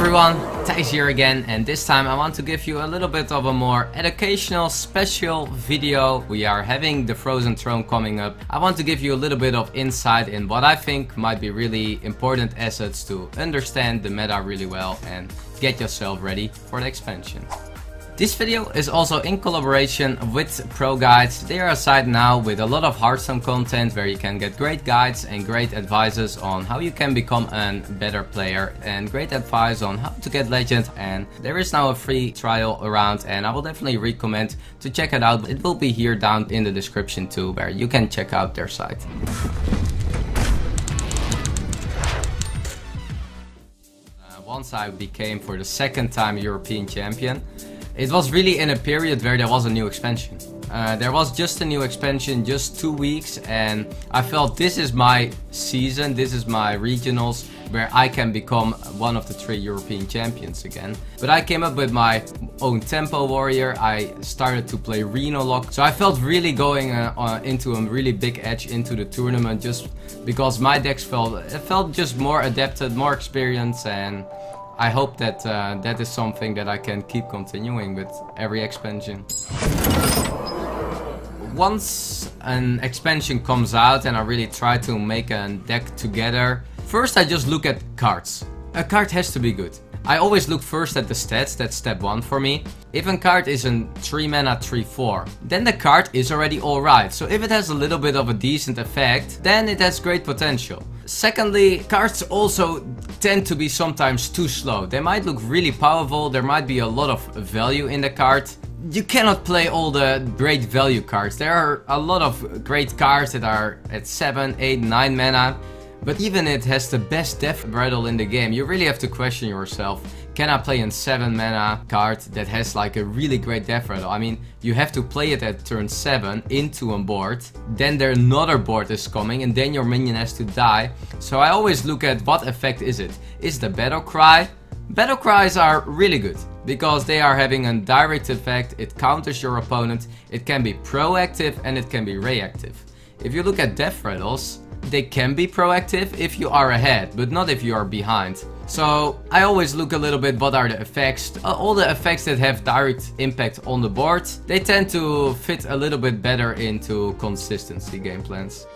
everyone, Thijs here again and this time I want to give you a little bit of a more educational special video. We are having the Frozen Throne coming up. I want to give you a little bit of insight in what I think might be really important assets to understand the meta really well and get yourself ready for the expansion. This video is also in collaboration with Pro Guides. They are a site now with a lot of Hearthstone content where you can get great guides and great advices on how you can become a better player and great advice on how to get legend and there is now a free trial around and I will definitely recommend to check it out. It will be here down in the description too where you can check out their site. Uh, once I became for the second time European champion it was really in a period where there was a new expansion. Uh, there was just a new expansion, just two weeks, and I felt this is my season, this is my regionals, where I can become one of the three European champions again. But I came up with my own tempo warrior, I started to play Reno Lock, so I felt really going uh, uh, into a really big edge into the tournament just because my decks felt, it felt just more adapted, more experienced, and I hope that uh, that is something that I can keep continuing with every expansion. Once an expansion comes out and I really try to make a deck together, first I just look at cards. A card has to be good. I always look first at the stats, that's step 1 for me. If a card is a 3 mana 3-4, then the card is already alright. So if it has a little bit of a decent effect, then it has great potential. Secondly, cards also tend to be sometimes too slow. They might look really powerful, there might be a lot of value in the card. You cannot play all the great value cards. There are a lot of great cards that are at 7, 8, 9 mana. But even it has the best death rattle in the game, you really have to question yourself. Can I play a 7 mana card that has like a really great death rattle? I mean, you have to play it at turn 7 into a board, then there another board is coming and then your minion has to die. So I always look at what effect is it? Is the battle cry? Battle cries are really good because they are having a direct effect, it counters your opponent, it can be proactive and it can be reactive. If you look at death rattles, they can be proactive if you are ahead, but not if you are behind. So I always look a little bit what are the effects. Uh, all the effects that have direct impact on the board, they tend to fit a little bit better into consistency game plans.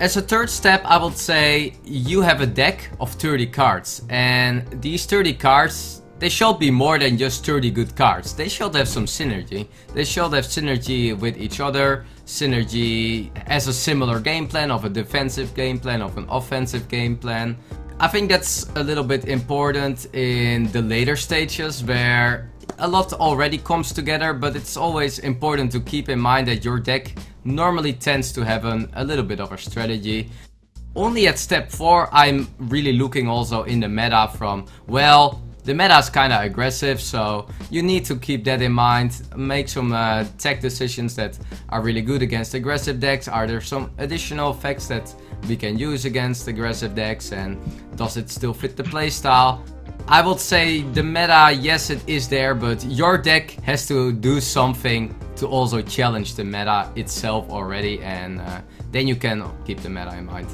As a third step, I would say you have a deck of 30 cards. And these 30 cards, they should be more than just 30 good cards. They should have some synergy. They should have synergy with each other, synergy as a similar game plan of a defensive game plan, of an offensive game plan. I think that's a little bit important in the later stages where a lot already comes together, but it's always important to keep in mind that your deck normally tends to have an, a little bit of a strategy. Only at step 4 I'm really looking also in the meta from, well, the meta is kind of aggressive, so you need to keep that in mind. Make some uh, tech decisions that are really good against aggressive decks. Are there some additional effects that we can use against aggressive decks and does it still fit the playstyle? I would say the meta, yes it is there, but your deck has to do something to also challenge the meta itself already and uh, then you can keep the meta in mind.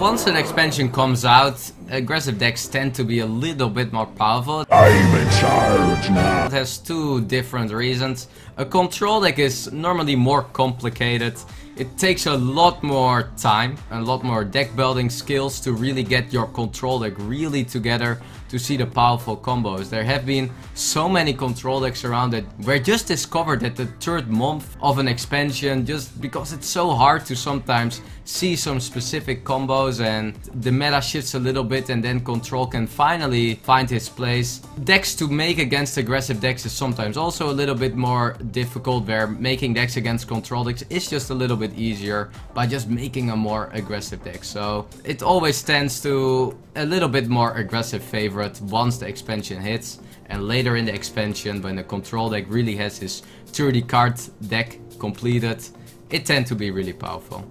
Once an expansion comes out, aggressive decks tend to be a little bit more powerful. I'm in charge now. It has two different reasons. A control deck is normally more complicated. It takes a lot more time, a lot more deck building skills to really get your control deck really together to see the powerful combos. There have been so many control decks around that were just discovered at the third month of an expansion just because it's so hard to sometimes see some specific combos and the meta shifts a little bit and then control can finally find its place. Decks to make against aggressive decks is sometimes also a little bit more difficult where making decks against control decks is just a little bit easier by just making a more aggressive deck. So it always tends to a little bit more aggressive favorite once the expansion hits and later in the expansion when the control deck really has his 30 card deck completed, it tends to be really powerful.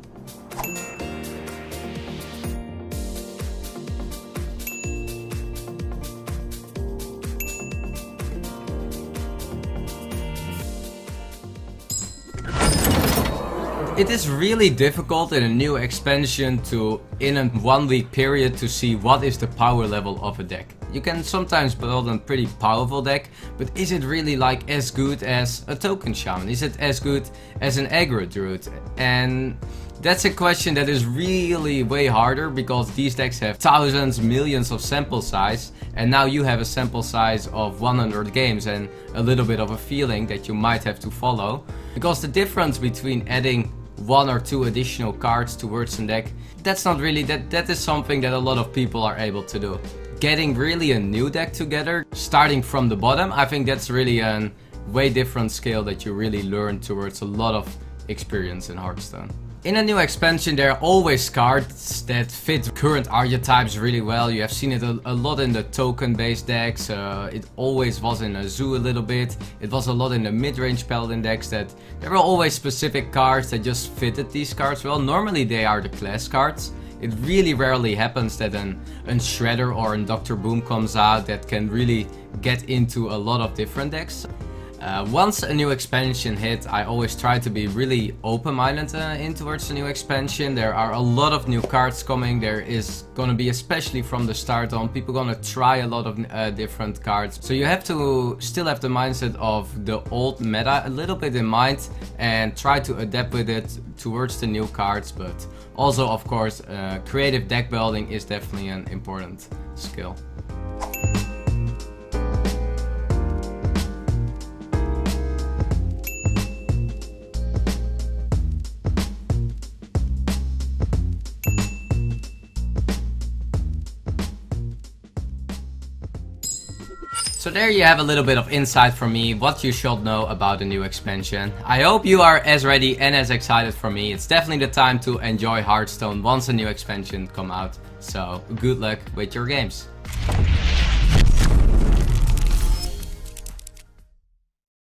It is really difficult in a new expansion to, in a one week period, to see what is the power level of a deck. You can sometimes build a pretty powerful deck, but is it really like as good as a token shaman? Is it as good as an aggro druid? And that's a question that is really way harder because these decks have thousands, millions of sample size and now you have a sample size of 100 games and a little bit of a feeling that you might have to follow. Because the difference between adding one or two additional cards towards a deck, that's not really, that, that is something that a lot of people are able to do. Getting really a new deck together, starting from the bottom, I think that's really a way different scale that you really learn towards a lot of experience in Hearthstone. In a new expansion there are always cards that fit current archetypes really well. You have seen it a, a lot in the token based decks. Uh, it always was in a zoo a little bit. It was a lot in the mid-range paladin decks that there were always specific cards that just fitted these cards well. Normally they are the class cards. It really rarely happens that an, an Shredder or a Dr. Boom comes out that can really get into a lot of different decks. Uh, once a new expansion hit, I always try to be really open-minded uh, in towards the new expansion. There are a lot of new cards coming. There is gonna be, especially from the start on, people gonna try a lot of uh, different cards. So you have to still have the mindset of the old meta a little bit in mind and try to adapt with it towards the new cards. But also, of course, uh, creative deck building is definitely an important skill. So there you have a little bit of insight from me, what you should know about the new expansion. I hope you are as ready and as excited for me. It's definitely the time to enjoy Hearthstone once a new expansion come out. So good luck with your games.